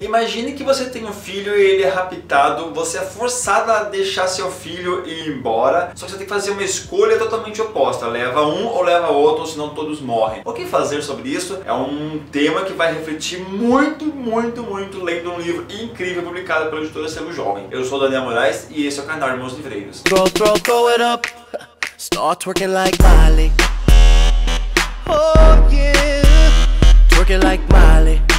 Imagine que você tem um filho e ele é raptado, você é forçado a deixar seu filho ir embora, só que você tem que fazer uma escolha totalmente oposta, leva um ou leva outro, senão todos morrem. O que fazer sobre isso é um tema que vai refletir muito, muito, muito lendo um livro incrível publicado pela editora Selo Jovem. Eu sou Daniel Moraes e esse é o canal Irmãos Livreiros. Throw, throw, throw it up. Start like Miley. Oh yeah. Twerking like Miley.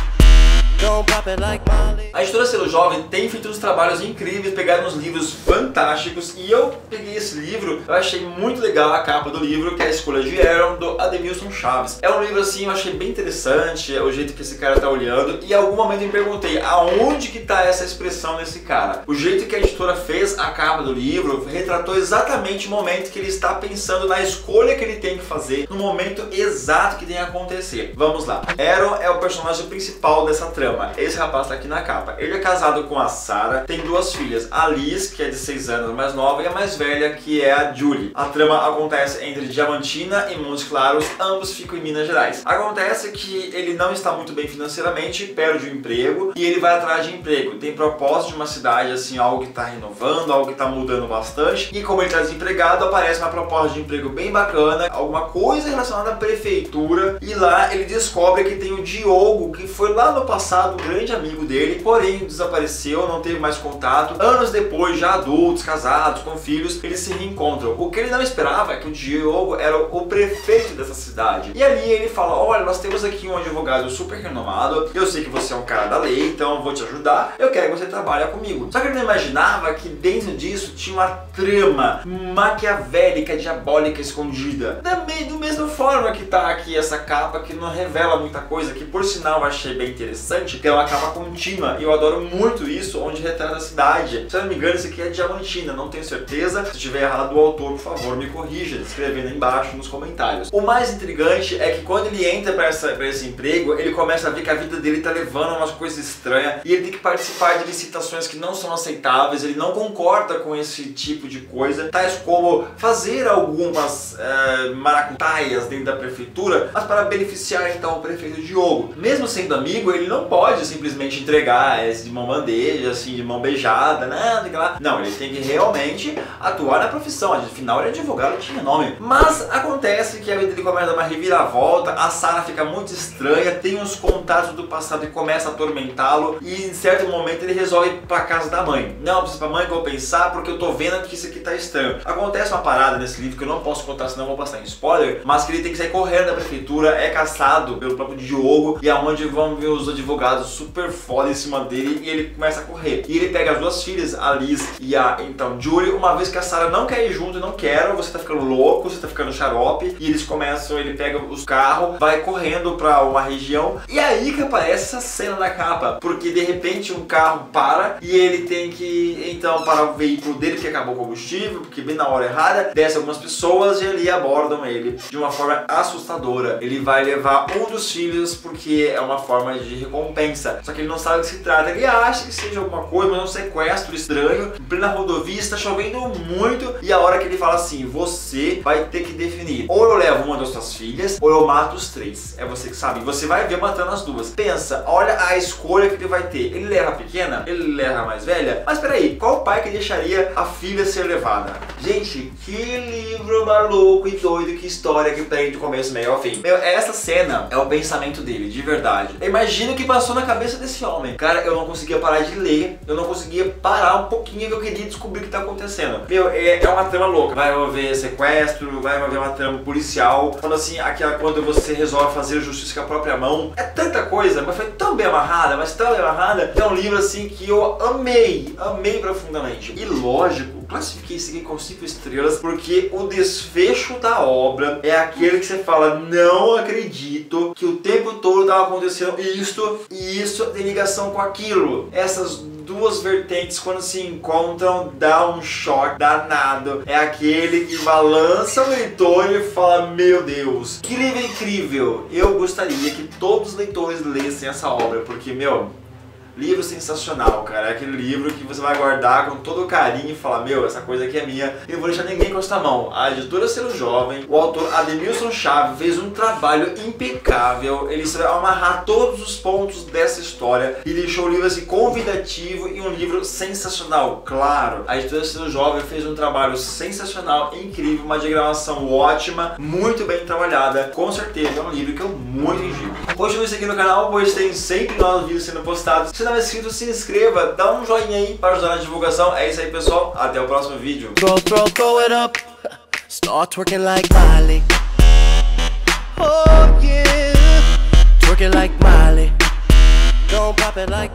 A editora Selo Jovem tem feito uns trabalhos incríveis, pegaram uns livros fantásticos e eu peguei esse livro, eu achei muito legal a capa do livro, que é a Escolha de Aaron, do Ademilson Chaves. É um livro assim, eu achei bem interessante, é o jeito que esse cara tá olhando e em algum momento eu me perguntei, aonde que tá essa expressão desse cara? O jeito que a editora fez a capa do livro retratou exatamente o momento que ele está pensando na escolha que ele tem que fazer, no momento exato que tem que acontecer. Vamos lá. Aaron é o personagem principal dessa trama Esse rapaz tá aqui na capa. Ele é casado com a Sarah, tem duas filhas, a Liz, que é de 6 anos mais nova, e a mais velha, que é a Julie. A trama acontece entre Diamantina e Montes Claros, ambos ficam em Minas Gerais. Acontece que ele não está muito bem financeiramente, perde o emprego e ele vai atrás de emprego. Tem propósito de uma cidade, assim, algo que está renovando, algo que está mudando bastante. E como ele está desempregado, aparece uma proposta de emprego bem bacana, alguma coisa relacionada à prefeitura. E lá ele descobre que tem o Diogo, que foi lá no passado passado grande amigo dele, porém desapareceu, não teve mais contato. Anos depois, já adultos, casados, com filhos, eles se reencontram. O que ele não esperava é que o Diogo era o prefeito dessa cidade. E ali ele fala: Olha, nós temos aqui um advogado super renomado, eu sei que você é um cara da lei, então vou te ajudar, eu quero que você trabalhe comigo. Só que ele não imaginava que dentro disso tinha uma trama maquiavélica, diabólica, escondida. Da, do mesma forma que tá aqui essa capa que não revela muita coisa, que por sinal eu achei bem interessante que é uma capa contínua. E eu adoro muito isso, onde retrata a cidade. Se eu não me engano, isso aqui é Diamantina, não tenho certeza. Se tiver errado o autor, por favor, me corrija, escrevendo aí embaixo nos comentários. O mais intrigante é que quando ele entra para esse emprego, ele começa a ver que a vida dele tá levando umas coisas estranhas e ele tem que participar de licitações que não são aceitáveis, ele não concorda com esse tipo de coisa, tais como fazer algumas uh, maracutaias dentro da prefeitura, mas para beneficiar então o prefeito Diogo. Mesmo sendo amigo, ele não pode simplesmente entregar esse de mão bandeja, assim, de mão beijada, né? Não, ele tem que realmente atuar na profissão. Afinal, ele é advogado, tinha nome. Mas acontece que a vida dele começa a dar uma reviravolta, a Sarah fica muito estranha, tem uns contatos do passado e começa a atormentá-lo. E em certo momento ele resolve ir pra casa da mãe. Não, preciso pra mãe que eu vou pensar porque eu tô vendo que isso aqui tá estranho. Acontece uma parada nesse livro que eu não posso contar, senão eu vou passar em spoiler, mas que ele tem que sair correndo da prefeitura, é caçado pelo próprio Diogo, e aonde vão ver os advogados advogado super foda em cima dele e ele começa a correr. E ele pega as duas filhas, a Liz e a então Julie, uma vez que a Sarah não quer ir junto, não quer, você tá ficando louco, você tá ficando xarope, e eles começam, ele pega os carros, vai correndo pra uma região, e aí que aparece essa cena na capa, porque de repente um carro para e ele tem que então parar o veículo dele que acabou o combustível, porque bem na hora errada, desce algumas pessoas e ali abordam ele de uma forma assustadora. Ele vai levar um dos filhos porque é uma forma de recompensa recompensa. Só que ele não sabe do que se trata. Ele acha que seja alguma coisa, mas é um sequestro estranho. Em plena rodovia, está chovendo muito. E a hora que ele fala assim: você vai ter que definir. Ou eu levo uma das suas filhas, ou eu mato os três. É você que sabe. Você vai ver matando as duas. Pensa, olha a escolha que ele vai ter. Ele leva a pequena? Ele leva a mais velha? Mas peraí, qual pai que deixaria a filha ser levada? Gente, que livro maluco e doido, que história que tem do começo, meio ao fim. Meu, essa cena é o pensamento dele, de verdade. Eu imagino que passou na cabeça desse homem. Cara, eu não conseguia parar de ler, eu não conseguia parar um pouquinho que eu queria descobrir o que tá acontecendo. Meu, é, é uma trama louca. Vai haver sequestro, vai haver uma trama policial. Quando assim, aquela quando você resolve fazer justiça com a própria mão. É tanta coisa, mas foi tão bem amarrada, mas tão bem amarrada. É um livro assim que eu amei, amei profundamente. E lógico, classifiquei isso aqui com 5 estrelas porque o desfecho da obra é aquele que você fala, não acredito que o tempo todo estava acontecendo isto e isso tem ligação com aquilo. Essas duas vertentes quando se encontram dá um choque danado. É aquele que balança o leitor e fala: Meu Deus, que livro incrível! Eu gostaria que todos os leitores lessem essa obra, porque, meu, livro sensacional, cara. É aquele livro que você vai guardar com todo carinho e falar, meu, essa coisa aqui é minha e não vou deixar ninguém encostar a mão. A editora Selo Jovem, o autor Ademilson Chave fez um trabalho impecável. Ele vai amarrar todos os pontos dessa história e deixou o livro assim convidativo e um livro sensacional. Claro, a editora Selo Jovem fez um trabalho sensacional, incrível, uma diagramação ótima, muito bem trabalhada. Com certeza é um livro que eu muito indico. Continue seguindo o canal, pois tem sempre novos vídeos sendo postados. Se não é inscrito, se inscreva, dá um joinha aí para ajudar na divulgação. É isso aí, pessoal. Até o próximo vídeo. Oh. Don't pop it like.